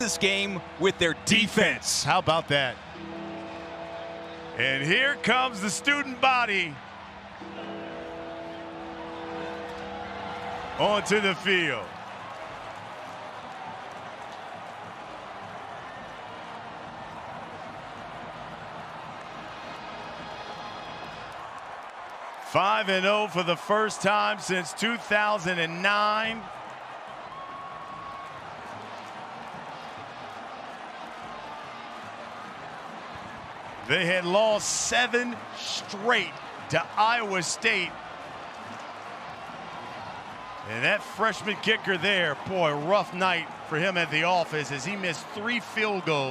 this game with their defense. How about that? And here comes the student body onto the field. Five and zero for the first time since 2009. They had lost seven straight to Iowa State. And that freshman kicker there, boy, rough night for him at the office as he missed three field goals.